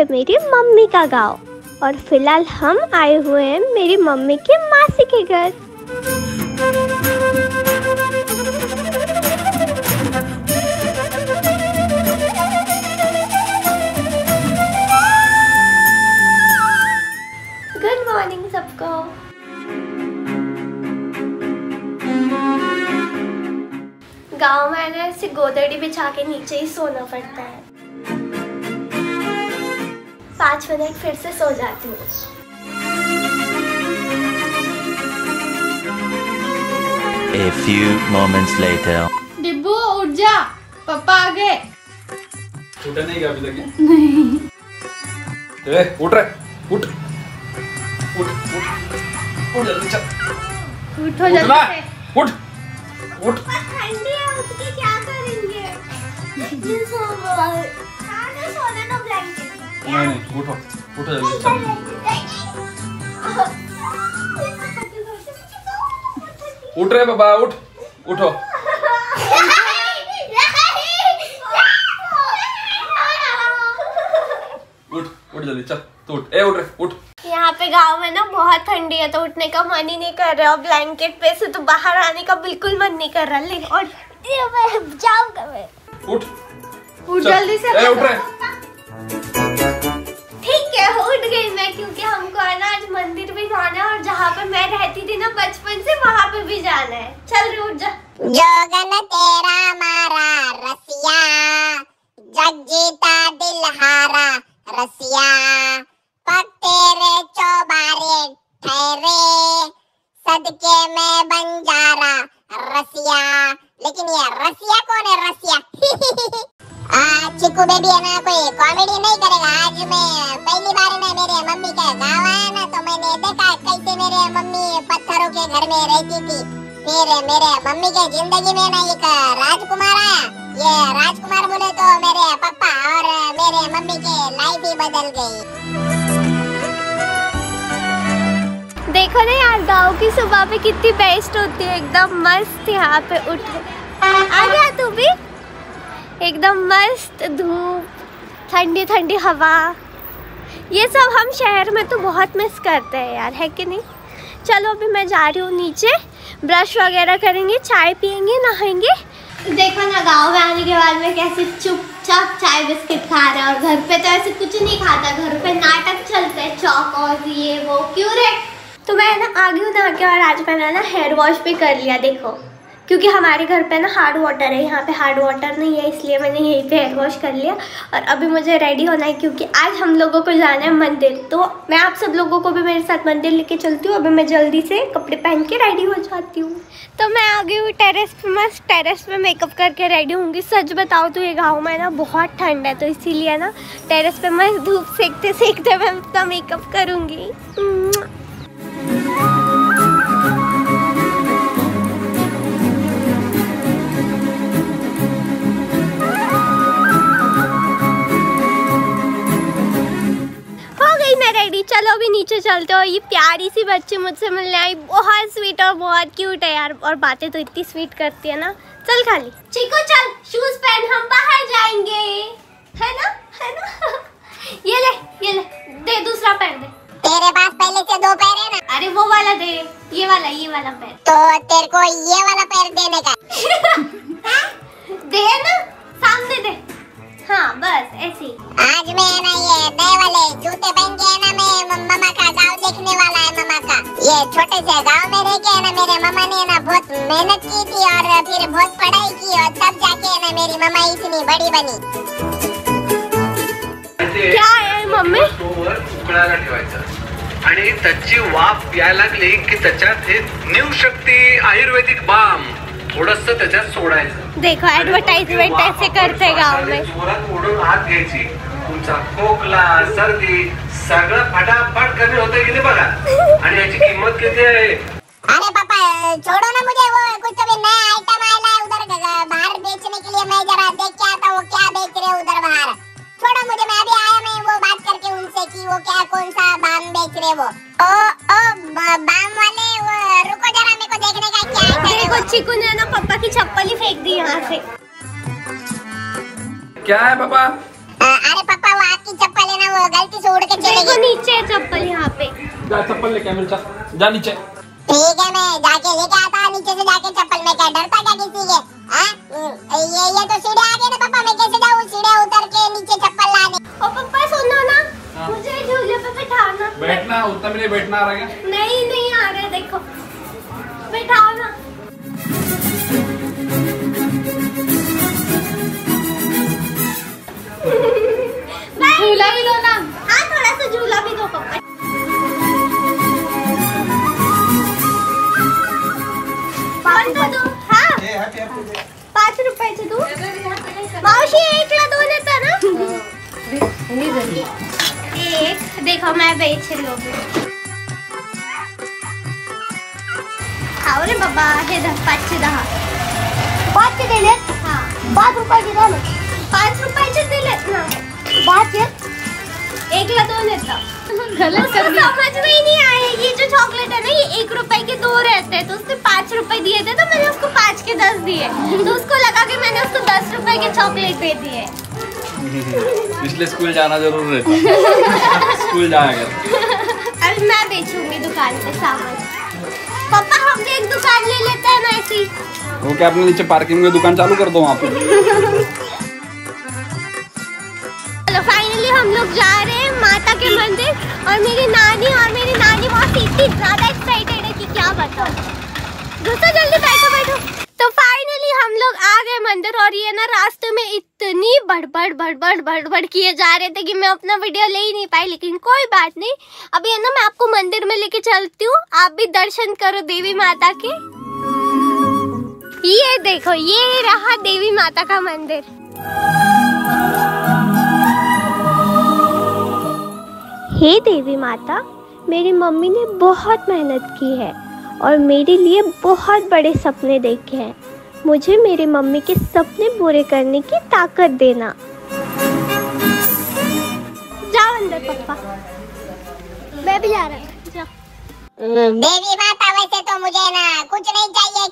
है मेरी मम्मी का गाँव। और फ़िलहाल हम आए हुए हैं मेरी मम्मी के मासी के घर। गुड मॉर्निंग सबको। गाँव में ना ऐसे गोदड़ी बिछा के नीचे ही सोना पड़ता है। पाँच मिनट फिर से सो जाती हूँ। A few moments later. डिब्बू उठ जा। पापा आ गए। उठा नहीं क्या अभी तक। नहीं। ए उठ रहे उठ। उठ उठ। उठ जल्दी चल। उठो उठ जल्दी से। उठ। उठ। ठंडी है उठ के क्या करेंगे? नहीं नहीं उठो उठो जल्दी उठ रहे बाबा उठ उठो। उठ उठ जल्दी चल तू उठ। ए उठ रहे उठ। यहाँ पे गाँव में ना बहुत ठंडी है तो उठने का मन ही नहीं कर रहा और ब्लैंकेट पे से तो बाहर आने का बिल्कुल मन नहीं कर रहा। लेकिन और जाऊँगा मैं। उठ। उठ जल्दी से। ए उठ रहे ठीक है, उठ गई मैं क्योंकि हमको है ना आज मंदिर भी जाना है और जहाँ पे मैं रहती थी ना बचपन से, वहाँ पे भी जाना है। चल रे, उठ जा। जोगन तेरा मारा रसिया, जग जीता दिल हारा रसिया। पग तेरे चौबारे ठहरे, सदके में बंजारा रसिया। लेकिन ये रसिया कौन है, रसिया? चिकू बेबी है ना कोई कॉमेडी नहीं करेगा। आज मैं, पहली बार ना मेरे मम्मी का गाँव आया ना तो मैंने देखा कैसे मेरे मम्मी पत्थरों के घर में रहती थी। फिर मेरे मम्मी के ज़िंदगी में ना एक राजकुमार आया। ये राजकुमार बोले तो मेरे पापा और मेरे मम्मी के लाइफ ही बदल गई। देखो ना यार, गाँव की सुबह पे कितनी बेस्ट होती है। एकदम मस्त यहाँ पे उठो। आ गया तू भी। एकदम मस्त, धूप, ठंडी ठंडी हवा। ये सब हम शहर में तो बहुत मिस करते हैं यार, है कि नहीं? चलो, अभी मैं जा रही हूँ नीचे। ब्रश वगैरह करेंगे, चाय पियेंगे, नहाएँगे। देखो ना, गाँव में आने के बाद में कैसे चुपचाप चाय बिस्किट खा रहा है और घर पे तो ऐसे कुछ नहीं खाता। घर पे नाटक चलते हैं, चौक और ये वो, क्यों रे? तो मैं ना, आगे नहा के और आज मैंने ना हेयर वॉश भी कर लिया, देखो। क्योंकि हमारे घर पे ना हार्ड वाटर है, यहाँ पे हार्ड वाटर नहीं है, इसलिए मैंने यहीं पे हेयर वॉश कर लिया। और अभी मुझे रेडी होना है क्योंकि आज हम लोगों को जाना है मंदिर। तो मैं आप सब लोगों को भी मेरे साथ मंदिर लेके चलती हूँ। अभी मैं जल्दी से कपड़े पहन के रेडी हो जाती हूँ। तो मैं आ गई हूँ टेरेस पे, मस्त टेरेस पे मेकअप करके रेडी होंगी। सच बताओ तो ये गाँव में ना बहुत ठंड है तो इसीलिए ना टेरेस पे मैं धूप सेकते सेकते मैं अपना मेकअप करूँगी। चलो अभी नीचे चलते हो। ये प्यारी सी बच्ची मुझसे मिलने आई। बहुत स्वीट और बहुत क्यूट है यार। और बातें तो इतनी स्वीट करती है ना। चल खाली। चिको चल। शूज़ पहन। हम बाहर जाएँगे। है ना? है ना? ये ले ये ले। दे दूसरा पहन दे। तेरे पास पहले से दो पैर है ना? अरे वो वाला दे। ये वाला ये वाला पैर। तो तेरे को ये वाला पैर देने का दे ना। सामने दे। हाँ बस ऐसे आज मैं ना ये नए वाले जूते पहन के है ना मैं मामा का गाँव देखने वाला है मामा का। ये छोटे से गाँव में रह के है ना मेरे मामा ने ना बहुत मेहनत की थी और फिर बहुत पढ़ाई की और तब जाके है ना मेरी मामा इतनी बड़ी बनी। क्या है मम्मी? उकळायला ठेवायचं आणि त्याची वाफ यायला लागली की त्याच्यात हे न्यूशक्ती आयुर्वेदिक बाम. थोडस त्याच्यात सोडायचं. देखो एडवर्टाइजमेंट ऐसे करते हैं गाँव में जोरात ओढून हात घ्यायची. तुमचा खोकला सर्दी सगळं फटाफट कमी होतं की नाही बघा. आणि याची किंमत किती आहे? अरे पापा छोड़ो ना मुझे वो कुछ तो भी नया आइटम आया है उधर बाहर बेचने के लिए मैं जरा देख के आता वो क्या बेच रहे हैं उधर बाहर? छोड़ो मुझे मैं अभी आया मैं वो बात करके उनसे कि वो क्या कौन सा बाम बेच रहे वो। ओ ओ बाम वाले वो रुको जरा मेरे को देखने का क्या है। देखो चिकू ने ना पापा की चप्पल ही फेंक दी यहाँ से। क्या है पापा? अरे पापा वो आपकी चप्पल है ना वो गलती से उड़ के चले गई नीचे है चप्पल यहाँ पे। जा चप्पल लेके मिल जा जा नीचे। ठीक है मैं जाके लेके आता नीचे से जाके चप्पल में क्या डरता क्या किसी के? हाँ? ये ये तो सीढ़े आ बिठाना उतना भी नहीं बैठना आ रहा क्या? नहीं नहीं आ रहे देखो। बिठाओ ना झूला भी लो ना। हाँ थोड़ा सा झूला भी दो। पाँच दो। हाँ। रुपयाचे दो। मावशी एकला दोन येतं ना? एक देखो मैं बेच लोगे खाओ रे बाबा हे दहा। पाचशे दहा पाचशे दिले हा। पाच रुपयाचे ना। पाच रुपयाचे दिलेत ना दहाचे एकला दोन येतं गलत कर उसको समझ में ही नहीं आया ये जो चॉकलेट है ना ये एक रुपए के दो रहते हैं तो उसने पाँच रुपए दिए थे तो मैंने उसको पाँच के दस दिए। तो उसको लगा कि मैंने उसको दस रुपए के चॉकलेट दे दिए। इसलिए स्कूल जाना ज़रूर रहता स्कूल जाया कर अब मैं बेचूँगी दुकान पे सामान। पापा हम भी एक दुकान ले लेते हैं ना ऐसी वो क्या अपने नीचे पार्किंग में दुकान चालू कर दो वहाँ पे? चलो फाइनली हम लोग जा रहे हैं माता के मंदिर और मेरी नानी और मेरी नानी बहुत इतनी ज़्यादा एक्साइटेड है कि क्या बताऊँ। दोस्तों जल्दी बैठो बैठो। तो फाइनली हम लोग आ गए मंदिर और ये ना रास्ते में इतनी बड़बड़ बड़बड़ बड़बड़ किए जा रहे थे कि मैं अपना वीडियो ले ही नहीं पाई, लेकिन कोई बात नहीं। अभी है ना मैं आपको मंदिर में लेके चलती हूँ। आप भी दर्शन करो देवी माता के। ये देखो, ये रहा देवी माता का मंदिर। हे देवी माता, मेरी मम्मी ने बहुत मेहनत की है। और मेरे लिए बहुत बड़े सपने देखे हैं। मुझे मेरी मम्मी के सपने पूरे करने की ताकत देना। जाओ अंदर पापा मैं भी जा रहा हूँ। बेबी माता, वैसे तो मुझे ना कुछ नहीं चाहिए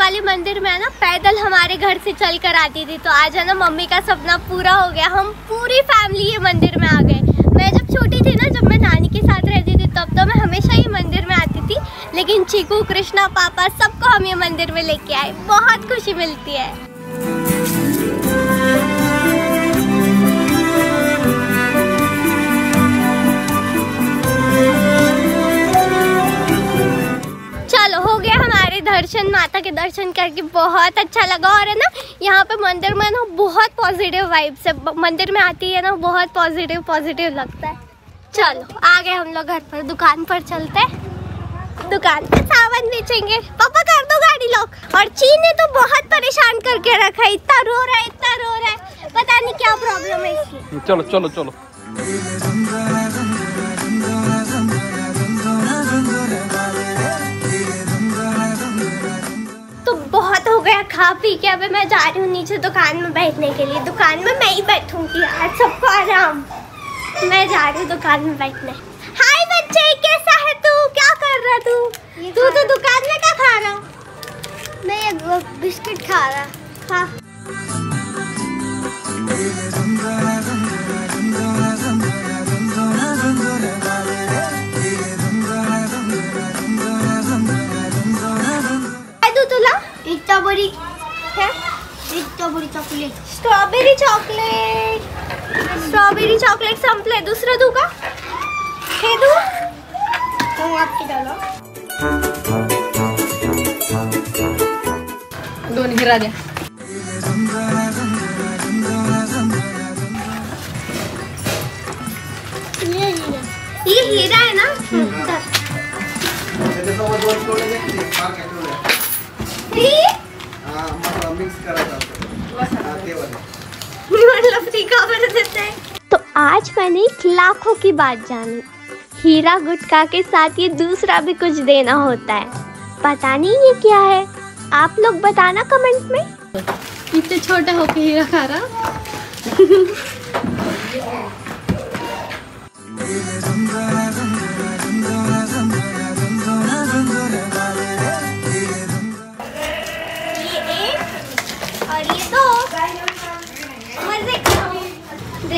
वाले मंदिर में है ना पैदल हमारे घर से चल कर आती थी तो आज है ना मम्मी का सपना पूरा हो गया। हम पूरी फैमिली ये मंदिर में आ गए। मैं जब छोटी थी ना, जब मैं नानी के साथ रहती थी, तब तो मैं हमेशा ही मंदिर में आती थी। लेकिन चीकू, कृष्णा, पापा सबको हम ये मंदिर में लेके आए। बहुत खुशी मिलती है। गया दर्शन, माता के दर्शन करके बहुत अच्छा लगा। और है ना, यहाँ पे मंदिर में ना बहुत पॉजिटिव वाइब्स है। मंदिर में आती है ना, बहुत पॉजिटिव पॉजिटिव लगता है। चलो आ गए हम लोग घर पर, दुकान पर चलते दुकान पर सामान बेचेंगे। पापा, कर दो गाड़ी लॉक और चीन ने तो बहुत परेशान करके रखा है। इतना रो रहा है, इतना रो रहा है। पता नहीं क्या प्रॉब्लम है इसकी। चलो चलो चलो। खा पी के अभी मैं जा रही हूँ नीचे दुकान में बैठने के लिए। दुकान में मैं ही बैठूँगी आज सबको आराम। मैं जा रही हूँ दुकान में बैठने। हाय बच्चे कैसा है तू? क्या कर रहा तू? तू तो दुकान में क्या खा रहा? मैं ये बिस्किट खा रहा। हाँ। स्ट्रॉबेरी चॉकलेट स्ट्रॉबेरी चॉकलेट संपले दुसरं दू का? हे दू? आपके डालो। दोन हिरा द्या। ये हीरा है ना? इधर। फ्री तो आज मैंने एक लाखों की बात जानी। हीरा गुटका के साथ ये दूसरा भी कुछ देना होता है। पता नहीं ये क्या है। आप लोग बताना कमेंट में। इतने छोटा होके हीरा खा रहा।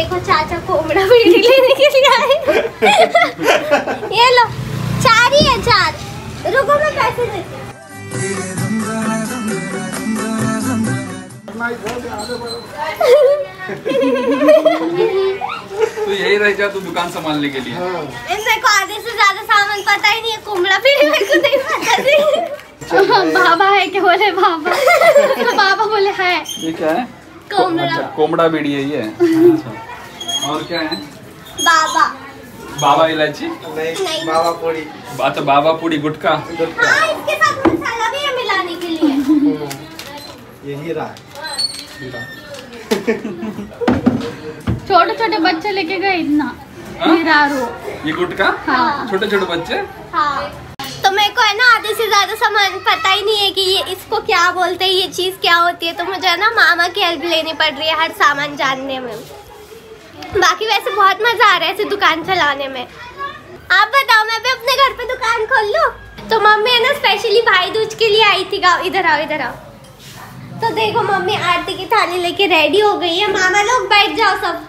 देखो चाचा कोमड़ा बीड़ी लेने के लिए आए। ये लो चार ही है चार। रुको मैं पैसे देती हूँ। तो यही रह जा तू दुकान संभालने के लिए। मेरे को आधे से ज़्यादा सामान पता ही नहीं है कुमड़ा बीड़ी मेरे को नहीं पता थी बाबा है क्या बोले बाबा? तो बाबा बोले है। ये क्या है? कोमड़ा। अच्छा कोमड़ा बीड़ी है ये। अच्छा। और क्या है? बाबा। बाबा इलायची? नहीं। बाबा पूरी। अच्छा बाबा पूड़ी गुटखा। हाँ इसके साथ मसाला भी है मिलाने के लिए। ये हीरा है। छोटे छोटे बच्चे लेके गए इतना। हाँ? ये गुटखा? हाँ। छोटे छोटे बच्चे? हाँ। तो मेरे को है ना आधे से ज़्यादा सामान पता ही नहीं है कि ये इसको क्या बोलते हैं ये चीज़ क्या होती है। तो मुझे है ना मामा की हेल्प लेनी पड़ रही है हर सामान जानने में। बाकी वैसे बहुत मज़ा आ रहा है ऐसे दुकान चलाने में। आप बताओ, मैं भी अपने घर पे दुकान खोल लूँ? तो मम्मी है ना स्पेशली भाई दूज के लिए आई थी। गाँव इधर आओ इधर आओ। तो देखो, मम्मी आरती की थाली लेके रेडी हो गई है। मामा लोग, बैठ जाओ सब।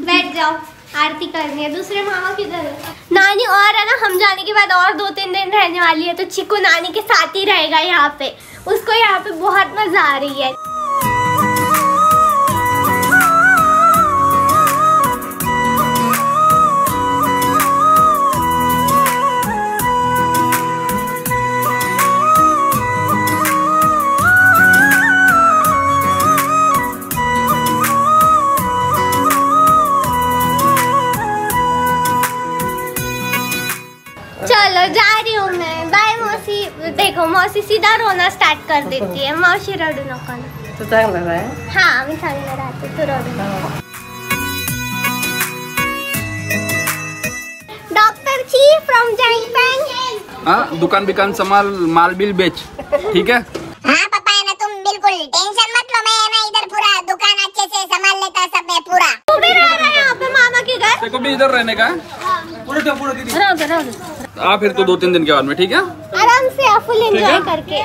बैठ जाओ। आरती करनी है। दूसरे मामा किधर है? नानी और है ना, हम जाने के बाद और दो तीन दिन रहने वाली है। तो चिकू नानी के साथ ही रहेगा यहाँ पे। उसको यहाँ पे बहुत मज़ा आ रही है। मौसी सीधा रोना स्टार्ट कर देती है मौसी रडू नको तू चांगला आहे. हाँ मी चांगलं राहते. तू रडू नको. डॉक्टर ची फ्रॉम जैंग हाँ दुकान बिकान संभाल माल बिल बेच. ठीक है हाँ पापा है ना तुम बिल्कुल टेंशन मत लो. मैं ना इधर पूरा दुकान अच्छे से संभाल लेता सब मैं पूरा. तू भी रह रहा है यहाँ पे मामा के घर. तेरे को भी इधर रहने का है। राहू दे राहू। दे आ फिर तो दो तीन दिन के बाद में ठीक है? फुल एंजॉय करके।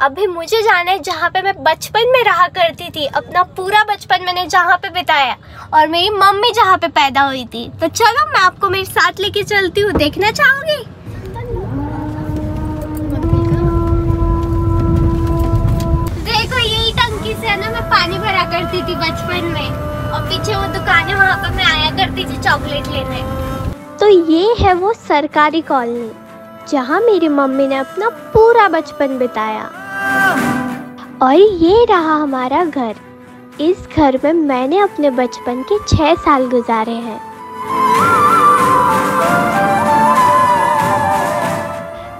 अभी मुझे जाना है जहाँ पे मैं बचपन में रहा करती थी, अपना पूरा बचपन मैंने जहाँ पे बिताया और मेरी मम्मी जहाँ पे पैदा हुई थी। तो चलो मैं आपको मेरे साथ लेके चलती हूँ, देखना चाहोगे? देखो, यही टंकी से ना, मैं पानी भरा करती थी बचपन में। और पीछे वो दुकान है वहाँ पर मैं आया करती थी चॉकलेट लेने। तो ये है वो सरकारी कॉलोनी, जहाँ मेरी मम्मी ने अपना पूरा बचपन बिताया। और ये रहा हमारा घर। इस घर में मैंने अपने बचपन के छह साल गुजारे हैं।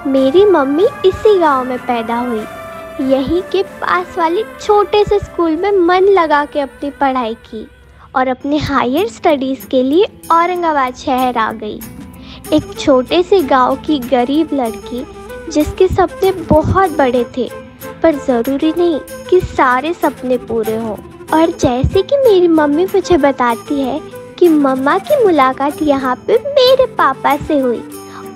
मेरी मम्मी इसी गाँव में पैदा हुई। यहीं के पास वाले छोटे से स्कूल में मन लगा के अपनी पढ़ाई की और अपने हायर स्टडीज़ के लिए औरंगाबाद शहर आ गई। एक छोटे से गाँव की गरीब लड़की, जिसके सपने बहुत बड़े थे। पर ज़रूरी नहीं कि सारे सपने पूरे हों। और जैसे कि मेरी मम्मी मुझे बताती है कि मम्मा की मुलाकात यहाँ पे मेरे पापा से हुई।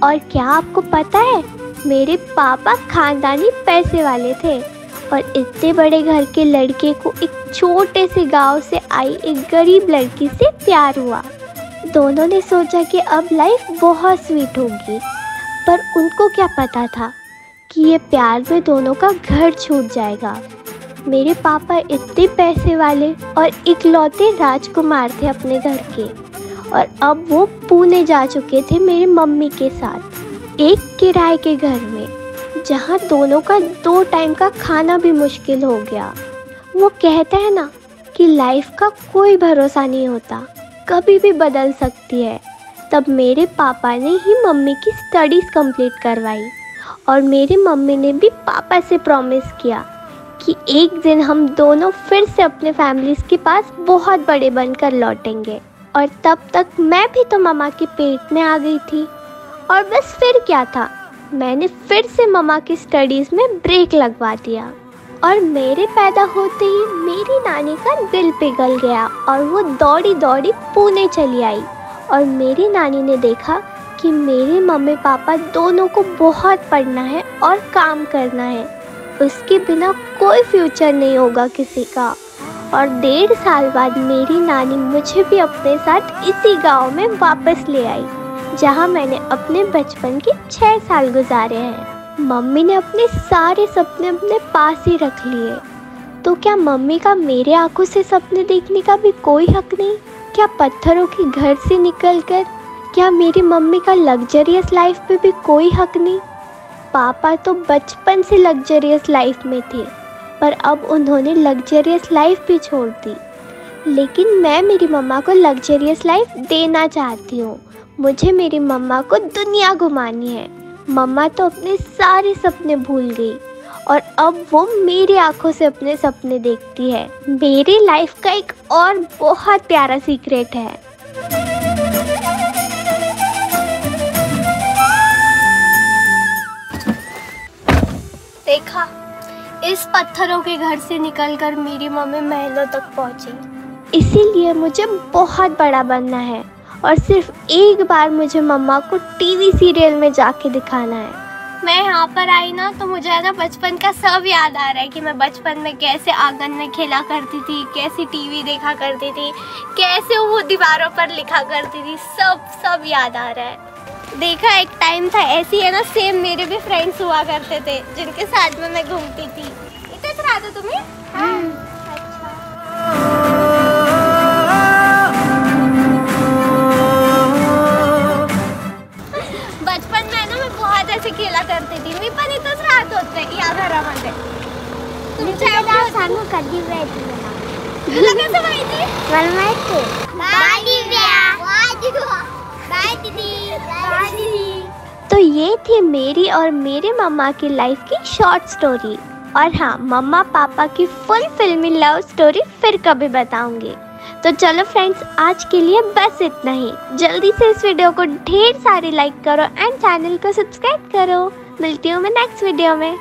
और क्या आपको पता है, मेरे पापा खानदानी पैसे वाले थे और इतने बड़े घर के लड़के को एक छोटे से गाँव से आई एक गरीब लड़की से प्यार हुआ। दोनों ने सोचा कि अब लाइफ बहुत स्वीट होगी, पर उनको क्या पता था? कि ये प्यार में दोनों का घर छूट जाएगा। मेरे पापा इतने पैसे वाले और इकलौते राजकुमार थे अपने घर के, और अब वो पुणे जा चुके थे मेरी मम्मी के साथ, एक किराए के घर में, जहाँ दोनों का दो टाइम का खाना भी मुश्किल हो गया। वो कहते हैं ना कि लाइफ का कोई भरोसा नहीं होता, कभी भी बदल सकती है। तब मेरे पापा ने ही मम्मी की स्टडीज़ कंप्लीट करवाई। और मेरी मम्मी ने भी पापा से प्रॉमिस किया कि एक दिन हम दोनों फिर से अपने फैमिलीज़ के पास बहुत बड़े बनकर लौटेंगे। और तब तक मैं भी तो मम्मा के पेट में आ गई थी। और बस फिर क्या था? मैंने फिर से मम्मा की स्टडीज़ में ब्रेक लगवा दिया। और मेरे पैदा होते ही मेरी नानी का दिल पिघल गया और वो दौड़ी दौड़ी पुणे चली आई। और मेरी नानी ने देखा कि मेरे मम्मी पापा दोनों को बहुत पढ़ना है और काम करना है। उसके बिना कोई फ्यूचर नहीं होगा किसी का। और डेढ़ साल बाद मेरी नानी मुझे भी अपने साथ इसी गाँव में वापस ले आई, जहाँ मैंने अपने बचपन के छः साल गुजारे हैं। मम्मी ने अपने सारे सपने अपने पास ही रख लिए। तो क्या मम्मी का मेरे आँखों से सपने देखने का भी कोई हक नहीं? क्या पत्थरों के घर से निकलकर क्या मेरी मम्मी का लग्जरियस लाइफ पे भी कोई हक नहीं? पापा तो बचपन से लग्जरियस लाइफ में थे, पर अब उन्होंने लग्जरियस लाइफ भी छोड़ दी। लेकिन मैं मेरी मम्मा को लग्जरियस लाइफ देना चाहती हूँ। मुझे मेरी मम्मा को दुनिया घुमानी है। मम्मा तो अपने सारे सपने भूल गई, और अब वो मेरी आँखों से अपने सपने देखती है। मेरी लाइफ का एक और बहुत प्यारा सीक्रेट है। इस पत्थरों के घर से निकलकर मेरी मम्मी महलों तक पहुँची। इसीलिए मुझे बहुत बड़ा बनना है और सिर्फ़ एक बार मुझे मम्मा को टीवी सीरियल में जाके दिखाना है। मैं यहाँ पर आई ना तो मुझे ना बचपन का सब याद आ रहा है कि मैं बचपन में कैसे आँगन में खेला करती थी कैसे टीवी देखा करती थी कैसे वो दीवारों पर लिखा करती थी सब सब याद आ रहा है। देखा एक टाइम था ऐसी है ना सेम मेरे भी फ्रेंड्स हुआ करते थे जिनके साथ में मैं घूमती थी। इतना चला दो तुम्हें? हाँ। अच्छा। बचपन में ना मैं बहुत ऐसे खेला करती थी। मी पण इथंच राहत होते या घरामध्ये तुमच्या सांगू कधी तुला कसं माहिती मला माहिती बाय दीदी बाय दीदी तो ये थी मेरी और मेरे मम्मा की लाइफ की शॉर्ट स्टोरी और हाँ मम्मा पापा की फुल फिल्मी लव स्टोरी फिर कभी बताऊँगी. तो चलो फ्रेंड्स आज के लिए बस इतना ही. जल्दी से इस वीडियो को ढेर सारी लाइक करो एंड चैनल को सब्सक्राइब करो. मिलती हूँ मैं नेक्स्ट वीडियो में.